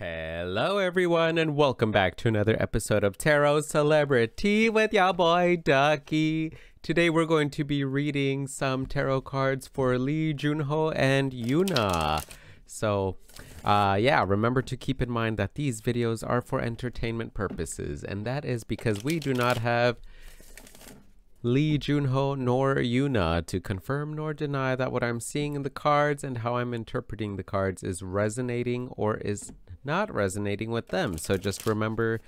Hello, everyone, and welcome back to another episode of Tarot CelebriTEA with your boy Ducky. Today, we're going to be reading some tarot cards for Lee Junho and YoonA. So, uh, yeah, remember to keep in mind that these videos are for entertainment purposes, and that is because we do not have Lee Junho nor YoonA to confirm nor deny that what I'm seeing in the cards and how I'm interpreting the cards is resonating or is not resonating with them. So just remember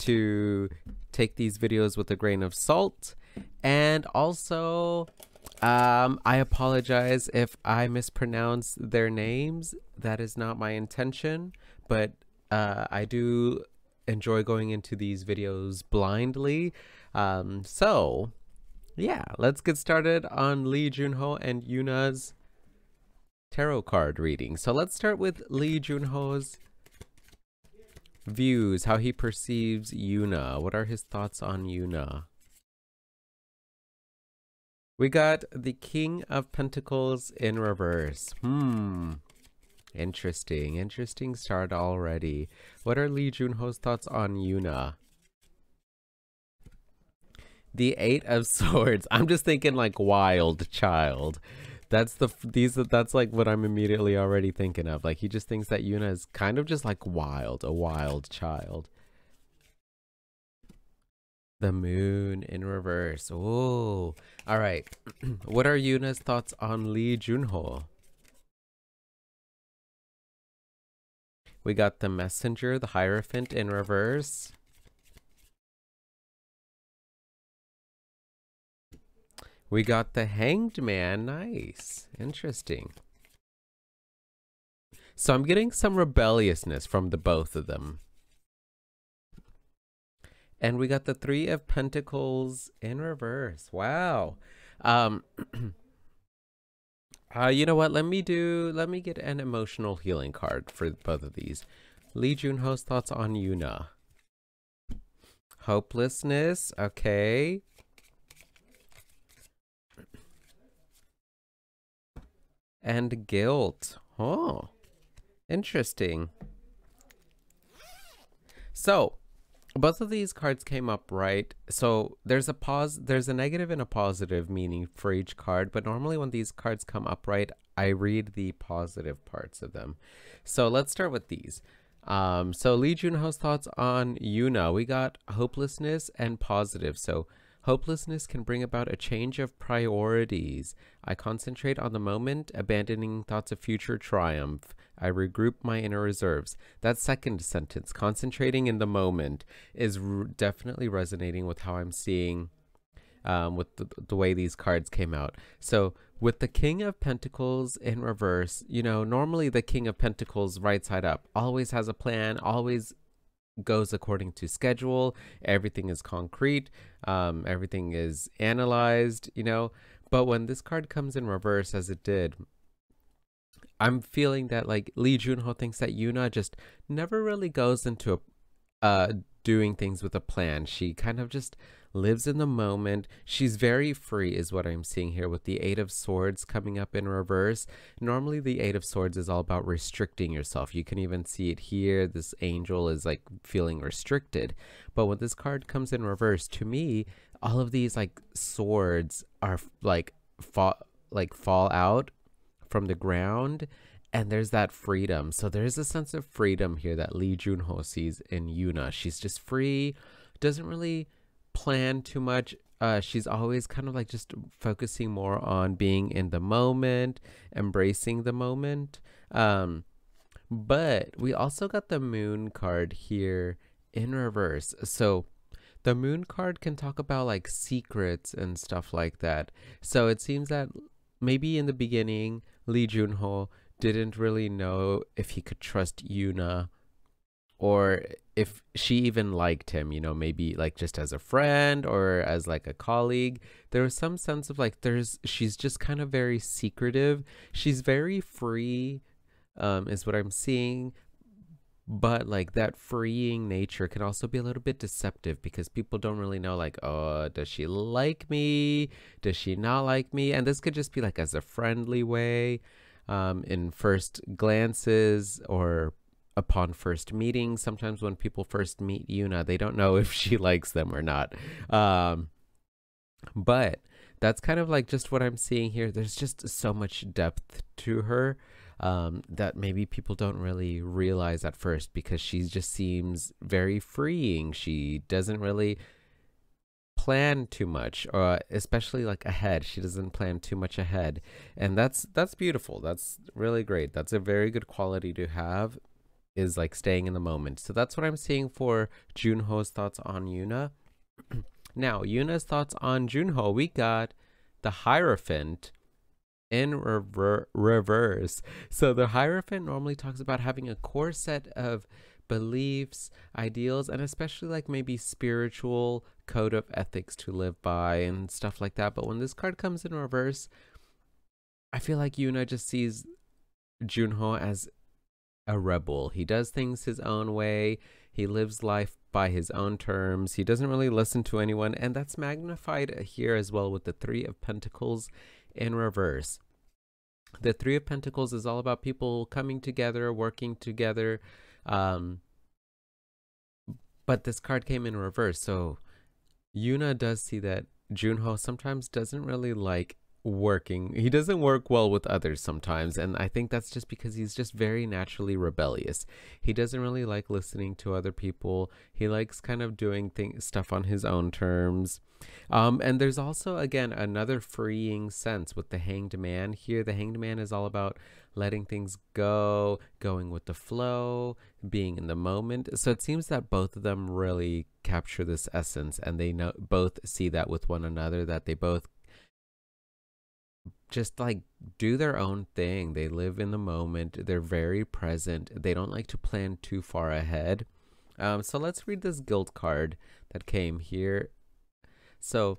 to take these videos with a grain of salt. And also, um, I apologize if I mispronounce their names. That is not my intention, but uh, I do enjoy going into these videos blindly. Um, so, yeah, let's get started on Lee Junho and YoonA's tarot card reading. So let's start with Lee Junho's views, how he perceives YoonA. What are his thoughts on YoonA? We got the King of Pentacles in reverse. Hmm. Interesting. Interesting start already. What are Lee Junho's thoughts on YoonA? The Eight of Swords. I'm just thinking like wild child. That's the these that's like what I'm immediately already thinking of. Like he just thinks that YoonA is kind of just like wild, a wild child. The moon in reverse. Oh, all right. what are YoonA's thoughts on Lee Junho? We got the messenger, the Hierophant in reverse. We got the Hanged Man. Nice. Interesting. So I'm getting some rebelliousness from the both of them. And we got the Three of Pentacles in reverse. Wow. Um, uh, you know what? Let me do, let me get an emotional healing card for both of these. Lee Junho's thoughts on YoonA. Hopelessness. Okay. And guilt. Oh, interesting. So, both of these cards came up right. So there's a pause, there's a negative and a positive meaning for each card, but normally when these cards come up upright, I read the positive parts of them. So let's start with these. Um, so Lee Junho's thoughts on YoonA. We got hopelessness and positive. So Hopelessness can bring about a change of priorities. I concentrate on the moment, abandoning thoughts of future triumph. I regroup my inner reserves. That second sentence, concentrating in the moment, is definitely resonating with how I'm seeing um, with the, the way these cards came out. So with the King of Pentacles in reverse, you know, normally the King of Pentacles right side up always has a plan, always goes according to schedule. Everything is concrete. Um, everything is analyzed, you know. But when this card comes in reverse, as it did, I'm feeling that like Lee Junho thinks that YoonA just never really goes into a, uh, doing things with a plan. She kind of just lives in the moment. She's very free, is what I'm seeing here with the Eight of Swords coming up in reverse. Normally, the Eight of Swords is all about restricting yourself. You can even see it here. This angel is like feeling restricted. But when this card comes in reverse, to me, all of these like swords are like fall like fall out from the ground and there's that freedom. So there's a sense of freedom here that Lee Junho sees in YoonA. She's just free, doesn't really plan too much. Uh, she's always kind of like just focusing more on being in the moment, embracing the moment. Um, but we also got the moon card here in reverse. So the moon card can talk about like secrets and stuff like that. So it seems that maybe in the beginning, Lee Junho didn't really know if he could trust YoonA or if she even liked him, you know, maybe like just as a friend or as like a colleague. There was some sense of like there's she's just kind of very secretive. She's very free, um, is what I'm seeing. But like that freeing nature can also be a little bit deceptive because people don't really know like, oh, does she like me? Does she not like me? And this could just be like as a friendly way, um, in first glances or upon first meeting. Sometimes when people first meet YoonA, they don't know if she likes them or not. Um, but that's kind of like just what I'm seeing here. There's just so much depth to her um, that maybe people don't really realize at first because she just seems very freeing. She doesn't really plan too much or especially like ahead she doesn't plan too much ahead and that's that's beautiful that's really great that's a very good quality to have is like staying in the moment. So that's what i'm seeing for junho's thoughts on YoonA. Now YoonA's thoughts on junho we got the hierophant in rever- reverse. So the hierophant normally talks about having a core set of beliefs, ideals, and especially like maybe spiritual code of ethics to live by and stuff like that. But when this card comes in reverse, I feel like YoonA just sees Junho as a rebel. He does things his own way. He lives life by his own terms. He doesn't really listen to anyone. And that's magnified here as well with the Three of Pentacles in reverse. The Three of Pentacles is all about people coming together, working together, um, but this card came in reverse, so YoonA does see that Junho sometimes doesn't really like working. He doesn't work well with others sometimes, and I think that's just because he's just very naturally rebellious. He doesn't really like listening to other people. He likes kind of doing things stuff on his own terms. Um, and there's also again another freeing sense with the Hanged Man here. The Hanged Man is all about letting things go, going with the flow, being in the moment. So it seems that both of them really capture this essence, and they know both see that with one another that they both just like do their own thing. They live in the moment. They're very present. They don't like to plan too far ahead. Um, so let's read this guilt card that came here. So,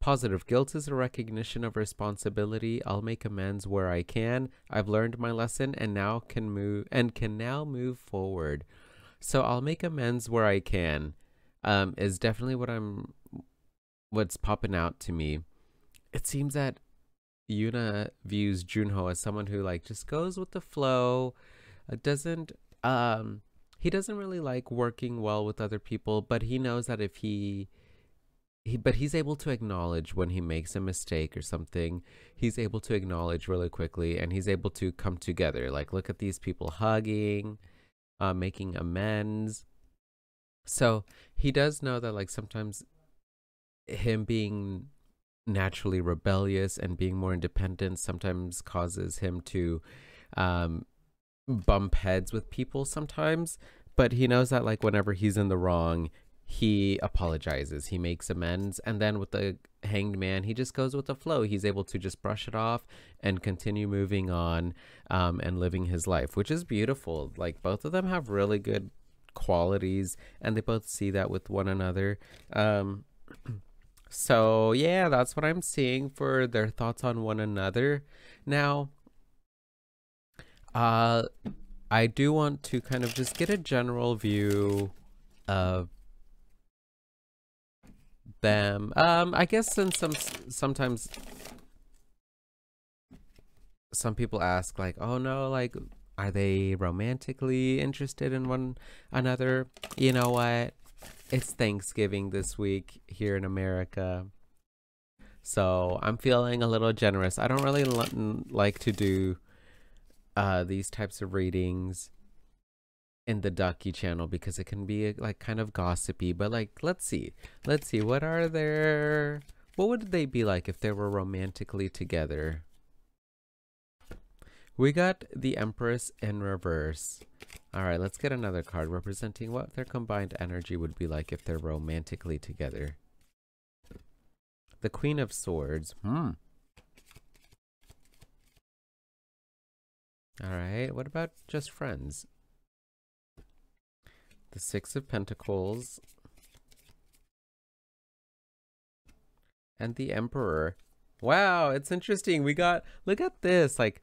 positive guilt is a recognition of responsibility. I'll make amends where I can. I've learned my lesson and now can move and can now move forward. So I'll make amends where I can. Um, is definitely what I'm what's popping out to me. It seems that YoonA views Junho as someone who like just goes with the flow, uh, doesn't um he doesn't really like working well with other people, but he knows that if he he but he's able to acknowledge when he makes a mistake or something. He's able to acknowledge really quickly and he's able to come together. Like look at these people hugging, uh making amends. So, he does know that like sometimes him being naturally rebellious and being more independent sometimes causes him to um, bump heads with people sometimes. But he knows that, like, whenever he's in the wrong, he apologizes, he makes amends. And then with the hanged man, he just goes with the flow. He's able to just brush it off and continue moving on um, and living his life, which is beautiful. Like, both of them have really good qualities and they both see that with one another. Um, So, yeah, that's what I'm seeing for their thoughts on one another. Now, uh, I do want to kind of just get a general view of them. Um, I guess since some sometimes some people ask like, "Oh no, like are they romantically interested in one another?" You know what? It's Thanksgiving this week here in America. So I'm feeling a little generous. I don't really like to do uh, these types of readings in the Ducky channel because it can be like kind of gossipy. But like, let's see. Let's see. What are their... What would they be like if they were romantically together? We got the Empress in reverse. Alright, let's get another card representing what their combined energy would be like if they're romantically together. The Queen of Swords. Hmm. Alright, what about just friends? The Six of Pentacles. And the Emperor. Wow, it's interesting. We got, look at this. Like,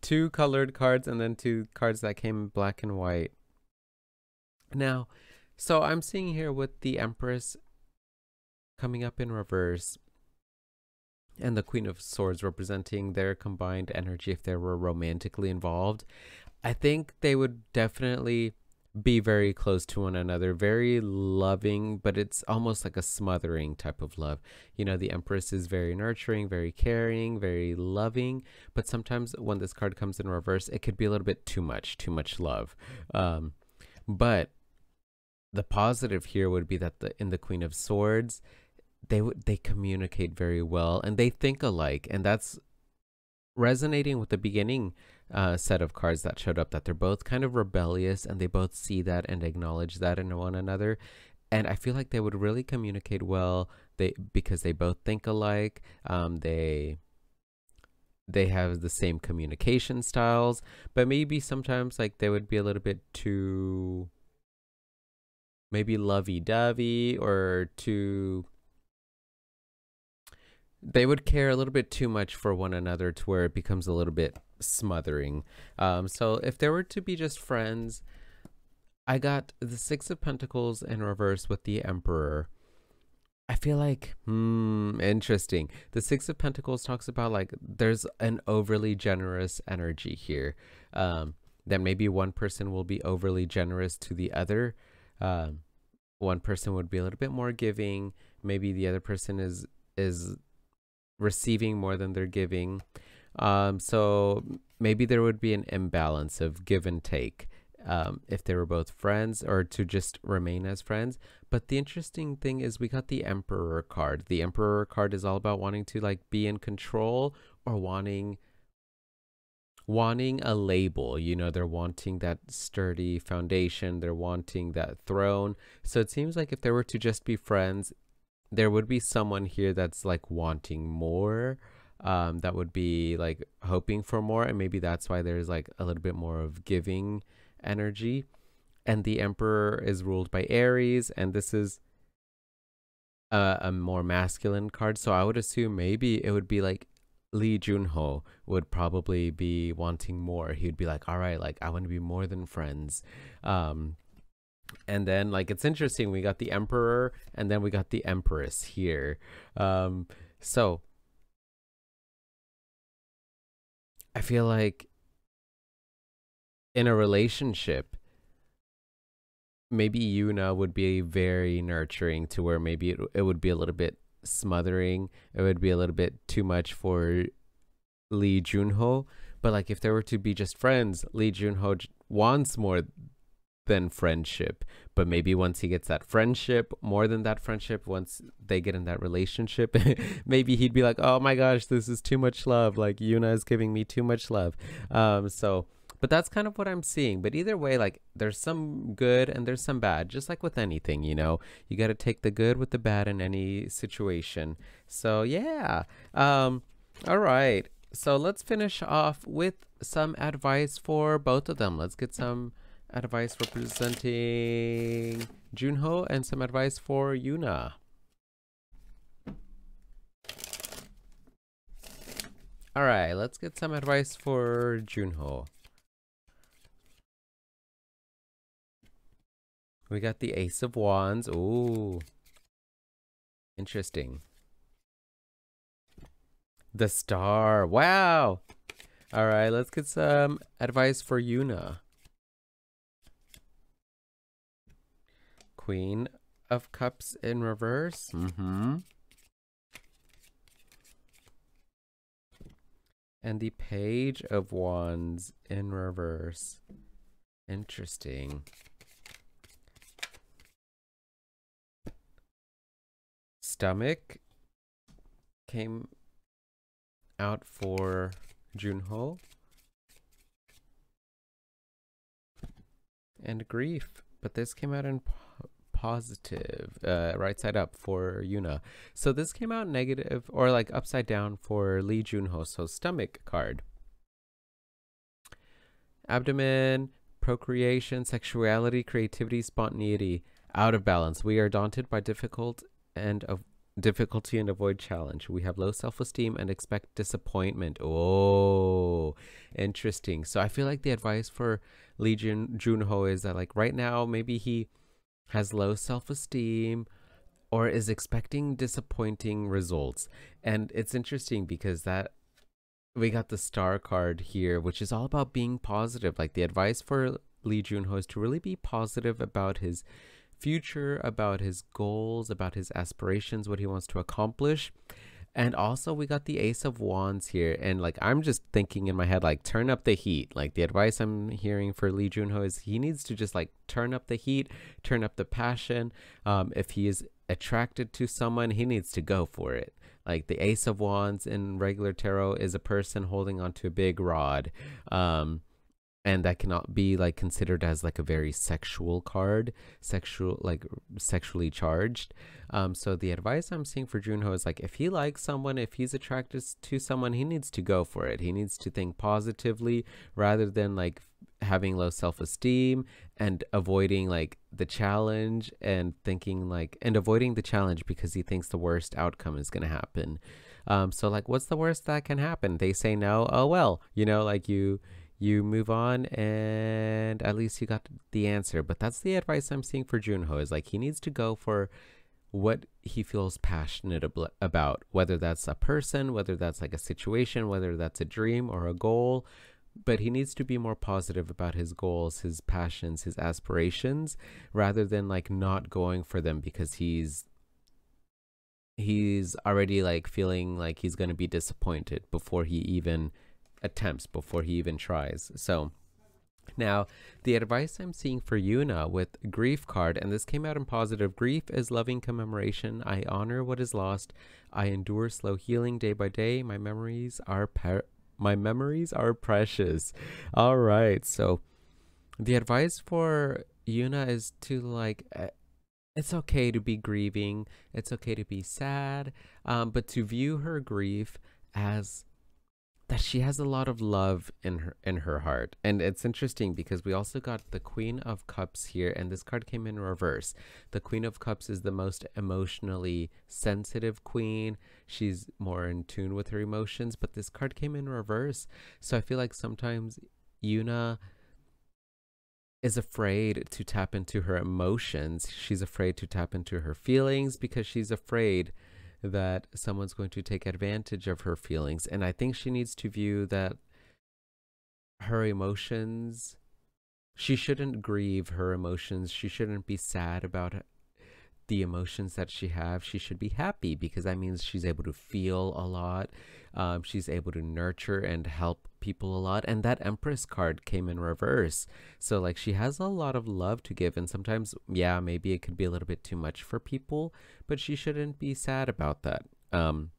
two colored cards and then two cards that came black and white. Now, so I'm seeing here with the Empress coming up in reverse and the Queen of Swords representing their combined energy if they were romantically involved. I think they would definitely be very close to one another, very loving, but it's almost like a smothering type of love. You know, the Empress is very nurturing, very caring, very loving, but sometimes when this card comes in reverse, it could be a little bit too much, too much love. Um, but the positive here would be that the in the Queen of Swords, they would they communicate very well and they think alike, and that's resonating with the beginning uh, set of cards that showed up that they're both kind of rebellious and they both see that and acknowledge that in one another. And i feel like they would really communicate well. They because they both think alike. Um, they they have the same communication styles. But maybe sometimes like they would be a little bit too maybe lovey-dovey or too they would care a little bit too much for one another to where it becomes a little bit smothering. Um, so if there were to be just friends, I got the Six of Pentacles in reverse with the Emperor. I feel like, hmm, interesting. The Six of Pentacles talks about like there's an overly generous energy here. Um, that maybe one person will be overly generous to the other. Um, one person would be a little bit more giving. Maybe the other person is is receiving more than they're giving. Um, so maybe there would be an imbalance of give and take um, if they were both friends or to just remain as friends. But the interesting thing is we got the Emperor card. The Emperor card is all about wanting to like be in control or wanting wanting a label you know they're wanting that sturdy foundation they're wanting that throne so it seems like if they were to just be friends there would be someone here that's like wanting more um, that would be like hoping for more and maybe that's why there's like a little bit more of giving energy. And the emperor is ruled by aries and this is a, a more masculine card so i would assume maybe it would be like lee junho would probably be wanting more. He would be like all right like i want to be more than friends. Um and then like it's interesting we got the emperor and then we got the empress here. Um so i feel like in a relationship maybe YoonA would be very nurturing to where maybe it, it would be a little bit smothering it would be a little bit too much for lee junho. But like if they were to be just friends lee junho wants more than friendship. But maybe once he gets that friendship, more than that friendship, once they get in that relationship, maybe he'd be like, oh my gosh, this is too much love. Like YoonA is giving me too much love. Um, so, but that's kind of what I'm seeing. But either way, like there's some good and there's some bad, just like with anything, you know, you got to take the good with the bad in any situation. So, yeah. Um, all right. So let's finish off with some advice for both of them. Let's get some advice representing Junho and some advice for YoonA. All right, let's get some advice for Junho. We got the Ace of Wands. Ooh. Interesting. The Star. Wow. All right, let's get some advice for YoonA. Queen of Cups in reverse. Mm-hmm. And the Page of Wands in reverse. Interesting. Stomach came out for Junho. And grief. But this came out in positive, uh, right side up for YoonA. So this came out negative or like upside down for Lee Junho, so stomach card. Abdomen, procreation, sexuality, creativity, spontaneity, out of balance. We are daunted by difficult and of difficulty and avoid challenge. We have low self-esteem and expect disappointment. Oh, interesting. So I feel like the advice for Lee Jun Junho is that like right now maybe he has low self esteem, or is expecting disappointing results. And it's interesting because that we got the star card here, which is all about being positive. Like the advice for Lee Junho is to really be positive about his future, about his goals, about his aspirations, what he wants to accomplish. And also we got the Ace of Wands here. And like I'm just thinking in my head, like turn up the heat. Like the advice I'm hearing for Lee Junho is he needs to just like turn up the heat, turn up the passion. Um, if he is attracted to someone, he needs to go for it. Like the Ace of Wands in regular tarot is a person holding onto a big rod. Um, and that cannot be like considered as like a very sexual card sexual like sexually charged. Um so the advice i'm seeing for junho is like if he likes someone if he's attracted to someone he needs to go for it. He needs to think positively rather than like having low self-esteem and avoiding like the challenge and thinking like and avoiding the challenge because he thinks the worst outcome is going to happen. Um so like what's the worst that can happen? They say no? Oh well you know like you you move on and at least you got the answer. But that's the advice i'm seeing for junho is like he needs to go for what he feels passionate ab- about whether that's a person whether that's like a situation whether that's a dream or a goal. But he needs to be more positive about his goals his passions his aspirations rather than like not going for them because he's he's already like feeling like he's going to be disappointed before he even attempts before he even tries. So now, the advice I'm seeing for YoonA with grief card, and this came out in positive grief is loving commemoration. I honor what is lost. I endure slow healing day by day. My memories are per- my memories are precious. All right. So the advice for YoonA is to like uh, it's okay to be grieving. It's okay to be sad. Um, but to view her grief as that she has a lot of love in her in her heart. And it's interesting because we also got the queen of cups here and this card came in reverse. The queen of cups is the most emotionally sensitive queen. She's more in tune with her emotions but this card came in reverse. So i feel like sometimes YoonA is afraid to tap into her emotions. She's afraid to tap into her feelings because she's afraid that someone's going to take advantage of her feelings. And I think she needs to view that her emotions, she shouldn't grieve her emotions. She shouldn't be sad about the emotions that she have. She should be happy because that means she's able to feel a lot. Um, she's able to nurture and help people a lot. And that Empress card came in reverse. So, like, she has a lot of love to give. And sometimes, yeah, maybe it could be a little bit too much for people, but she shouldn't be sad about that. Um,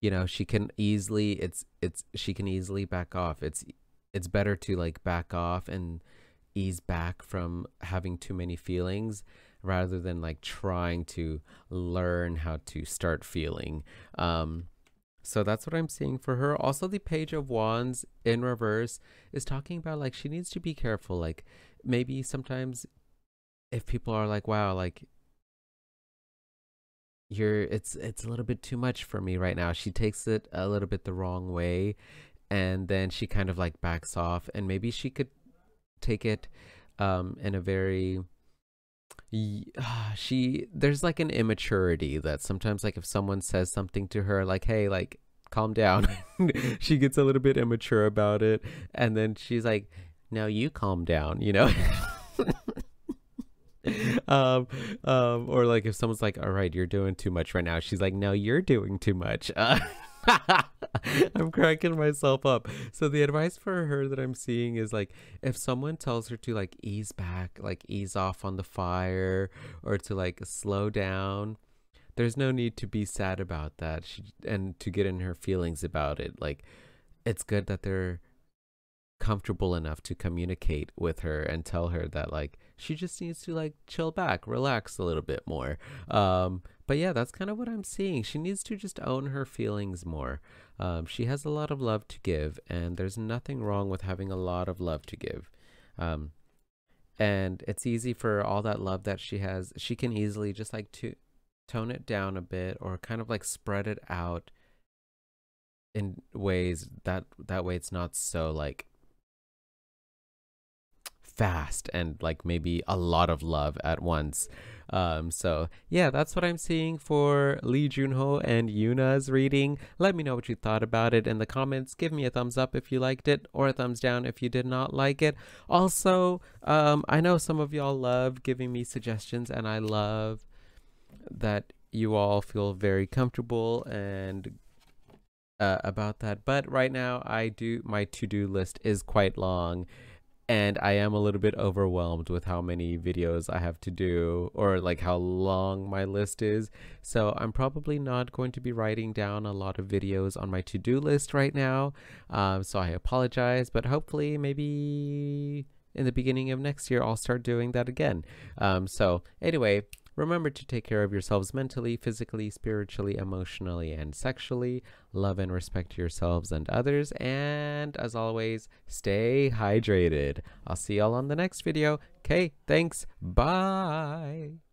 you know, she can easily, it's, it's, she can easily back off. It's, it's better to like back off and ease back from having too many feelings rather than like trying to learn how to start feeling. Um, so that's what I'm seeing for her. Also, the Page of Wands in reverse is talking about like she needs to be careful. Like maybe sometimes if people are like, wow, like you're it's it's a little bit too much for me right now. She takes it a little bit the wrong way and then she kind of like backs off and maybe she could take it um in a very she there's like an immaturity that sometimes like if someone says something to her like hey like calm down she gets a little bit immature about it and then she's like now you calm down you know? Um um or like if someone's like all right you're doing too much right now she's like no you're doing too much. uh, I'm cracking myself up. So the advice for her that I'm seeing is like if someone tells her to like ease back, like ease off on the fire or to like slow down, there's no need to be sad about that she, and to get in her feelings about it. Like it's good that they're comfortable enough to communicate with her and tell her that like she just needs to like chill back, relax a little bit more. Um but yeah, that's kind of what I'm seeing. She needs to just own her feelings more. Um, she has a lot of love to give, and there's nothing wrong with having a lot of love to give. Um, and it's easy for all that love that she has. She can easily just like to tone it down a bit, or kind of like spread it out in ways that that way it's not so like fast and like maybe a lot of love at once. Um, so yeah, that's what I'm seeing for Lee Junho and YoonA's reading. Let me know what you thought about it in the comments. Give me a thumbs up if you liked it, or a thumbs down if you did not like it. Also, um, I know some of y'all love giving me suggestions, and I love that you all feel very comfortable and uh, about that. But right now, I do my to do list is quite long and I am a little bit overwhelmed with how many videos I have to do or like how long my list is. So I'm probably not going to be writing down a lot of videos on my to-do list right now. Um, so I apologize, but hopefully maybe in the beginning of next year I'll start doing that again. Um, so anyway, Remember to take care of yourselves mentally, physically, spiritually, emotionally, and sexually. Love and respect yourselves and others. And as always, stay hydrated. I'll see y'all on the next video. Okay, thanks. Bye.